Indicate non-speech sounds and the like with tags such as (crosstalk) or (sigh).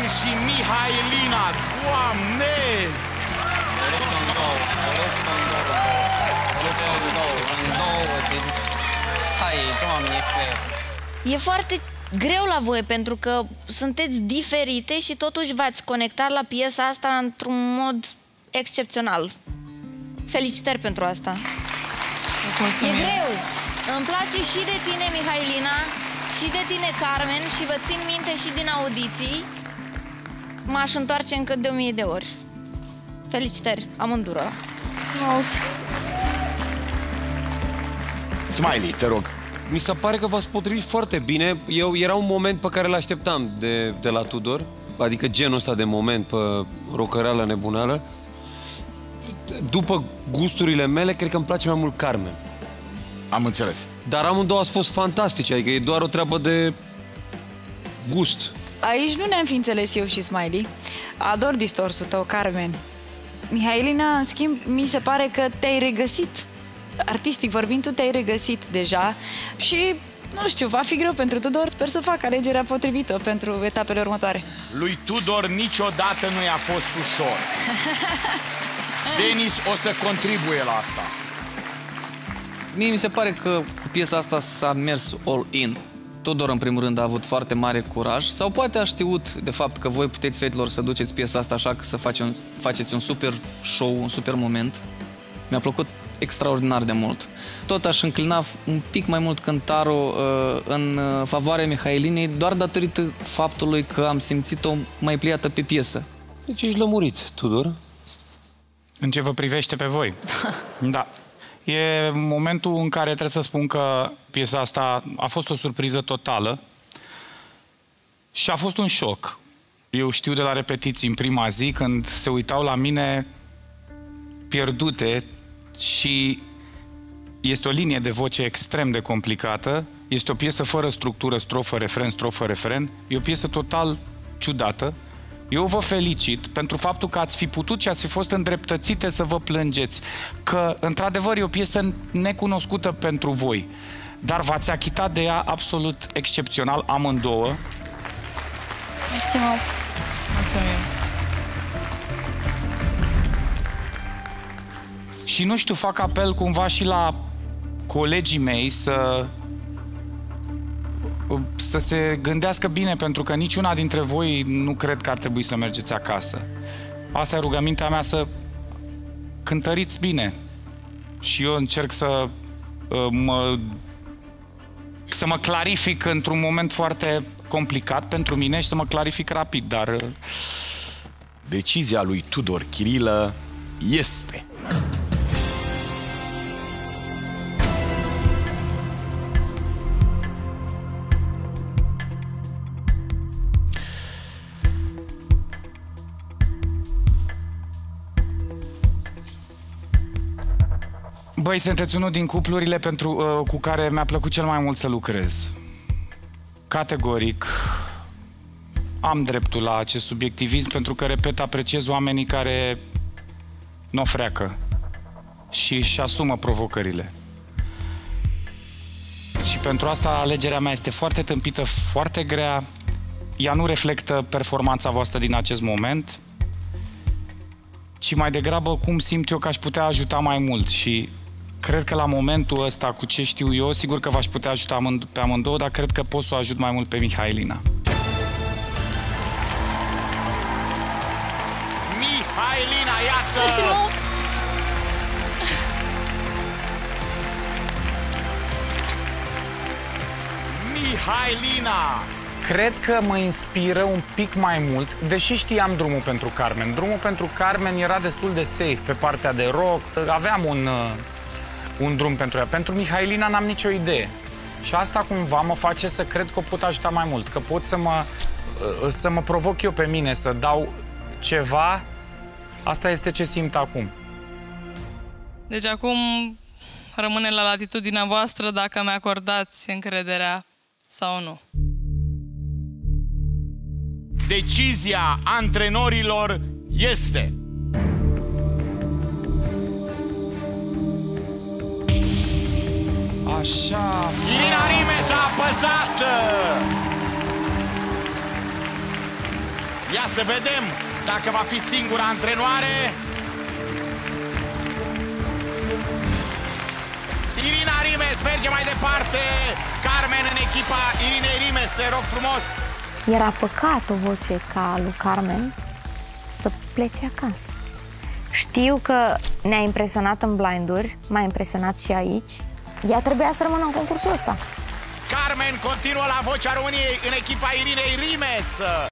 Carmen și Mihailina, Doamne! Hai, doamne, fer! E foarte greu la voi pentru că sunteți diferite și totuși v-ați conectat la piesa asta într-un mod excepțional. Felicitări pentru asta. Îți E mulțumim. greu. Îmi place și de tine, Mihailina, și de tine, Carmen, și vă țin minte și din audiții. M-aș întoarce încă de o mie de ori. Felicitări, amândurora. Mulți. Smiley, te rog. Mi se pare că v-ați potrivit foarte bine. Eu era un moment pe care îl așteptam de, de la Tudor, adică genul ăsta de moment pe rocăreală nebunală. După gusturile mele, cred că îmi place mai mult Carmen. Am înțeles. Dar amândouă ați fost fantastice, adică e doar o treabă de gust. Aici nu ne-am fi înțeles eu și Smiley. Ador distorsul tău, Carmen. Mihailina, în schimb, mi se pare că te-ai regăsit. Artistic vorbind, tu te-ai regăsit deja și, nu știu, va fi greu pentru Tudor. Sper să facă alegerea potrivită pentru etapele următoare. Lui Tudor niciodată nu i-a fost ușor. (laughs) Denis o să contribuie la asta. Mie mi se pare că cu piesa asta s-a mers all in. Tudor, în primul rând, a avut foarte mare curaj sau poate a știut, de fapt, că voi puteți, fetelor, să duceți piesa asta așa că să face un, faceți un super show, un super moment. Mi-a plăcut extraordinar de mult. Tot aș înclina un pic mai mult cântarul uh, în uh, favoarea Mihailinei, doar datorită faptului că am simțit-o mai pliată pe piesă. Deci ești lămurit, Tudor. În ce vă privește pe voi. (laughs) da. E momentul în care trebuie să spun că piesa asta a fost o surpriză totală și a fost un șoc. Eu știu de la repetiții în prima zi, când se uitau la mine pierdute și Este o linie de voce extrem de complicată, este o piesă fără structură, strofă, refren, strofă, refren. E o piesă total ciudată. Eu vă felicit pentru faptul că ați fi putut și ați fi fost îndreptățite să vă plângeți. Că, într-adevăr, e o piesă necunoscută pentru voi. Dar v-ați achitat de ea absolut excepțional amândouă. Mersi mult. Mulțumim. Și nu știu, fac apel cumva și la colegii mei să să se gândească bine, pentru că niciuna dintre voi nu cred că ar trebui să mergeți acasă. Asta e rugămintea mea să cântăriți bine. Și eu încerc să uh, mă să mă clarific într-un moment foarte complicat pentru mine și să mă clarific rapid, dar uh, Decizia lui Tudor Chirilă este... Băi, sunteți unul din cuplurile pentru, uh, cu care mi-a plăcut cel mai mult să lucrez. Categoric, am dreptul la acest subiectivism pentru că, repet, apreciez oamenii care nu o freacă și își asumă provocările. Și pentru asta alegerea mea este foarte tâmpită, foarte grea. Ea nu reflectă performanța voastră din acest moment, ci mai degrabă cum simt eu că aș putea ajuta mai mult și cred că la momentul ăsta, cu ce știu eu, sigur că v-aș putea ajuta amând- pe amândouă, dar cred că pot să o ajut mai mult pe Mihailina. Mihailina, iată! Mersi mult. Mihailina! Cred că mă inspiră un pic mai mult, deși știam drumul pentru Carmen. Drumul pentru Carmen era destul de safe pe partea de rock, aveam un, uh, un drum pentru ea. Pentru Mihailina n-am nicio idee. Și asta cumva mă face să cred că o pot ajuta mai mult, că pot să mă, uh, să mă provoc eu pe mine, să dau ceva. Asta este ce simt acum. Deci acum rămâne la latitudinea voastră dacă mi acordați încrederea sau nu. Decizia antrenorilor este... Așa, Irina Rimes a apăsat! Ia să vedem dacă va fi singura antrenoare. Irina Rimes merge mai departe. Carmen în echipa Irinei Rimes, te rog frumos. Era păcat o voce ca lui Carmen să plece acasă. Știu că ne-a impresionat în blinduri, m-a impresionat și aici. Ea trebuia să rămână în concursul ăsta. Carmen continuă la vocea României în echipa Irinei Rimes.